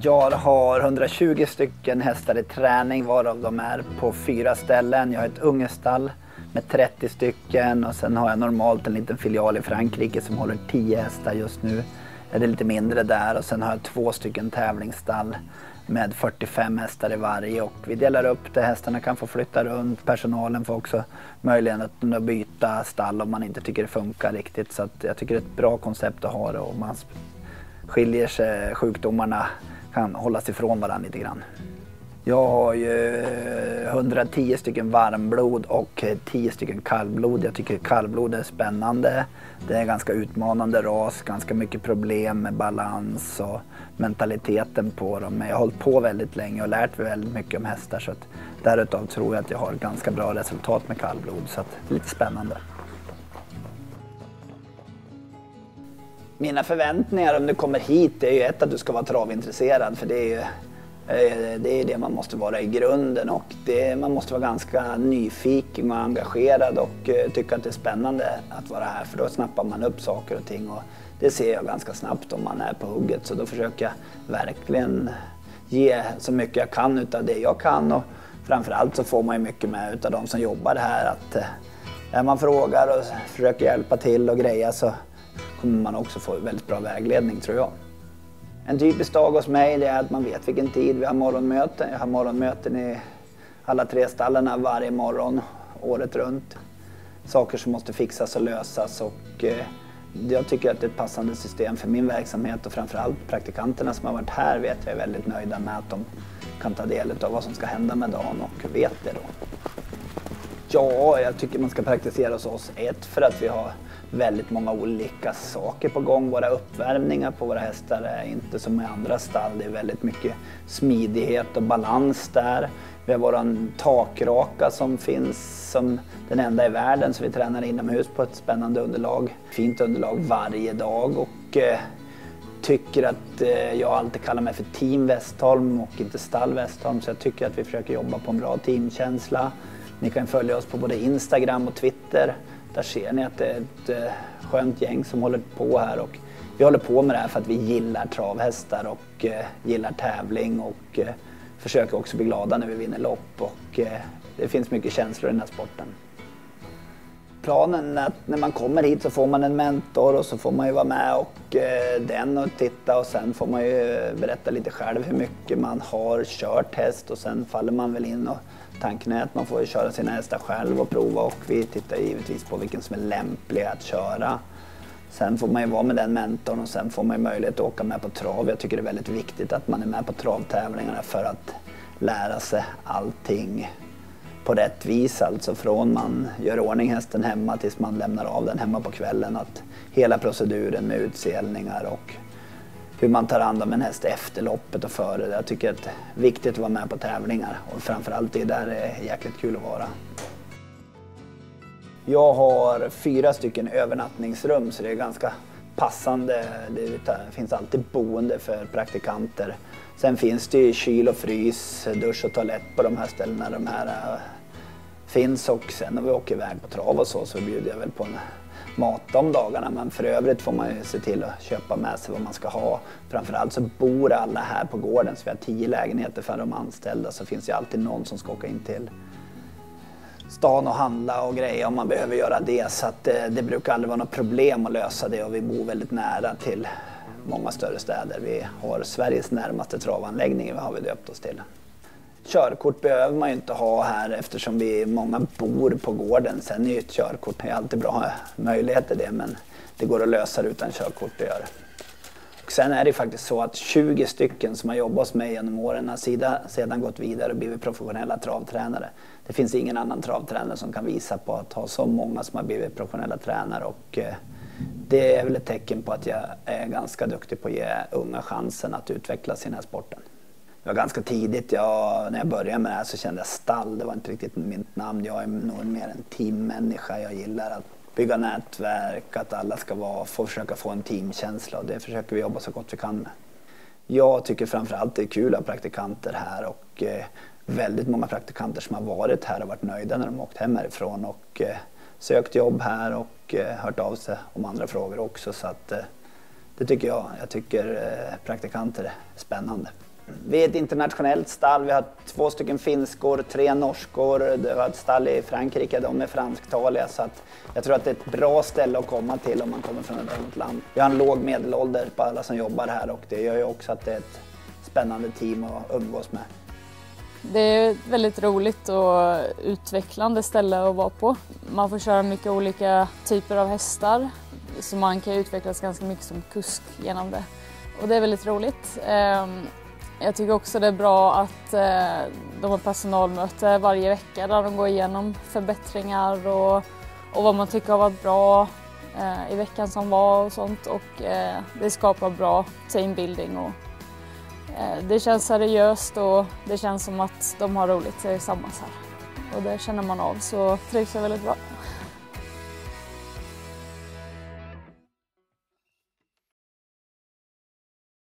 Jag har 120 stycken hästar i träning varav de är på fyra ställen. Jag har ett ungestall med 30 stycken och sen har jag normalt en liten filial i Frankrike som håller 10 hästar just nu. Det är lite mindre där och sen har jag två stycken tävlingsstall med 45 hästar i varje och vi delar upp det. Hästarna kan få flytta runt. Personalen får också möjligheten att byta stall om man inte tycker det funkar riktigt. Så jag tycker det är ett bra koncept att ha det och man skiljer sig, sjukdomarna kan hållas ifrån varandra lite grann. Jag har ju eh, 110 stycken varmblod och eh, 10 stycken kallblod. Jag tycker kallblod är spännande. Det är ganska utmanande ras, ganska mycket problem med balans och mentaliteten på dem. Men jag har hållit på väldigt länge och lärt mig väldigt mycket om hästar så att därutav tror jag att jag har ett ganska bra resultat med kallblod. Så att det är lite spännande. Mina förväntningar om du kommer hit är ju ett att du ska vara travintresserad för det är ju eh, det är det man måste vara i grunden och det, man måste vara ganska nyfiken och engagerad och eh, tycka att det är spännande att vara här för då snappar man upp saker och ting och det ser jag ganska snabbt om man är på hugget. Så då försöker jag verkligen ge så mycket jag kan utav det jag kan och framförallt så får man ju mycket med utav de som jobbar här att eh, när man frågar och försöker hjälpa till och greja så kommer man också få väldigt bra vägledning tror jag. En typisk dag hos mig det är att man vet vilken tid vi har morgonmöten. Jag har morgonmöten i alla tre stallarna varje morgon, året runt. Saker som måste fixas och lösas och eh, jag tycker att det är ett passande system för min verksamhet och framförallt praktikanterna som har varit här vet jag är väldigt nöjda med att de kan ta del av vad som ska hända med dagen och vet det då. Ja, jag tycker man ska praktisera hos oss. Ett, för att vi har väldigt många olika saker på gång. Våra uppvärmningar på våra hästar är inte som i andra stall. Det är väldigt mycket smidighet och balans där. Vi har våran takraka som finns som den enda i världen så vi tränar inomhus på ett spännande underlag. Fint underlag varje dag och eh, tycker att eh, jag alltid kallar mig för Team Westholm och inte Stall Westholm så jag tycker att vi försöker jobba på en bra teamkänsla. Ni kan följa oss på både Instagram och Twitter. Där ser ni att det är ett eh, skönt gäng som håller på här och vi håller på med det här för att vi gillar travhästar och eh, gillar tävling och eh, försöker också bli glada när vi vinner lopp och det finns mycket känslor i den här sporten. Planen är att när man kommer hit så får man en mentor och så får man ju vara med och Eh, den och titta och sen får man ju eh, berätta lite själv hur mycket man har kört häst och sen faller man väl in och tanken är att man får köra sina hästar själv och prova och vi tittar givetvis på vilken som är lämplig att köra. Sen får man ju vara med den mentorn och sen får man ju möjlighet att åka med på trav. Jag tycker det är väldigt viktigt att man är med på travtävlingarna för att lära sig allting på rätt vis. Alltså från man gör ordning hästen hemma tills man lämnar av den hemma på kvällen. Att hela proceduren med utselningar och hur man tar hand om en häst efter loppet och före. Jag tycker att det är viktigt att vara med på tävlingar och framförallt det där är jäkligt kul att vara. Jag har fyra stycken övernattningsrum så det är ganska passande. Det finns alltid boende för praktikanter. Sen finns det ju kyl och frys, dusch och toalett på de här ställena de här äh, finns och sen när vi åker iväg på trav och så så bjuder jag väl på en mat om dagarna men för övrigt får man ju se till att köpa med sig vad man ska ha. Framförallt så bor alla här på gården så vi har tio lägenheter för de anställda så finns det alltid någon som ska åka in till stan och handla och grejer om man behöver göra det. Så att det, det brukar aldrig vara något problem att lösa det och vi bor väldigt nära till många större städer. Vi har Sveriges närmaste travanläggning har vi döpt oss till. Körkort behöver man ju inte ha här eftersom vi många bor på gården. Sen är ju ett körkort det är alltid bra möjligheter möjlighet till det men det går att lösa det utan körkort att göra. Sen är det faktiskt så att 20 stycken som har jobbat hos mig genom åren har sedan gått vidare och blivit professionella travtränare. Det finns ingen annan travtränare som kan visa på att ha så många som har blivit professionella tränare och eh, det är väl ett tecken på att jag är ganska duktig på att ge unga chansen att utveckla den här sporten. Det var ganska tidigt. Jag, när jag började med det här så kände jag stall. Det var inte riktigt mitt namn. Jag är nog mer en teammänniska. Jag gillar att bygga nätverk, att alla ska vara, få försöka få en teamkänsla och det försöker vi jobba så gott vi kan med. Jag tycker framförallt det är kul att ha praktikanter här och eh, väldigt många praktikanter som har varit här och varit nöjda när de åkt hem härifrån och eh, sökt jobb här och eh, hört av sig om andra frågor också. Så att, eh, det tycker jag. Jag tycker eh, praktikanter är spännande. Vi är ett internationellt stall. Vi har två stycken finskor, tre norskor. Vi har ett stall i Frankrike, de är fransktaliga. Så att jag tror att det är ett bra ställe att komma till om man kommer från ett annat land. Vi har en låg medelålder på alla som jobbar här och det gör ju också att det är ett spännande team att umgås med. Det är ett väldigt roligt och utvecklande ställe att vara på. Man får köra mycket olika typer av hästar så man kan utvecklas ganska mycket som kusk genom det. Och det är väldigt roligt. Ehm, jag tycker också det är bra att eh, de har personalmöte varje vecka där de går igenom förbättringar och, och vad man tycker har varit bra eh, i veckan som var och sånt och eh, det skapar bra teambuilding och det känns seriöst och det känns som att de har roligt tillsammans här och det känner man av så trivs jag väldigt bra.